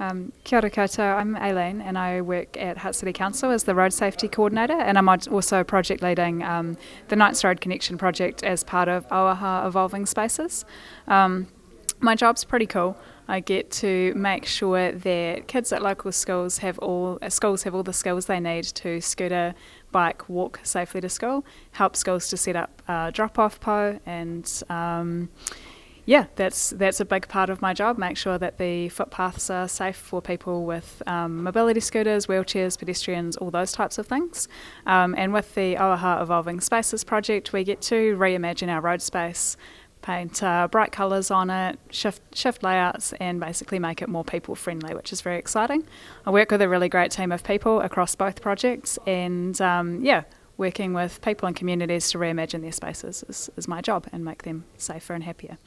Um, kia ora koutou, I'm Aileen and I work at Hutt City Council as the Road Safety Coordinator and I'm also project leading um, the Knights Road Connection project as part of Auaha Evolving Spaces. Um, my job's pretty cool. I get to make sure that kids at local schools have all uh, schools have all the skills they need to scooter, bike, walk safely to school. Help schools to set up uh, drop-off po and um, yeah, that's that's a big part of my job. Make sure that the footpaths are safe for people with um, mobility scooters, wheelchairs, pedestrians, all those types of things. Um, and with the Auaha Evolving Spaces project, we get to reimagine our road space, paint uh, bright colours on it, shift shift layouts, and basically make it more people friendly, which is very exciting. I work with a really great team of people across both projects, and um, yeah working with people and communities to reimagine their spaces is, is my job and make them safer and happier.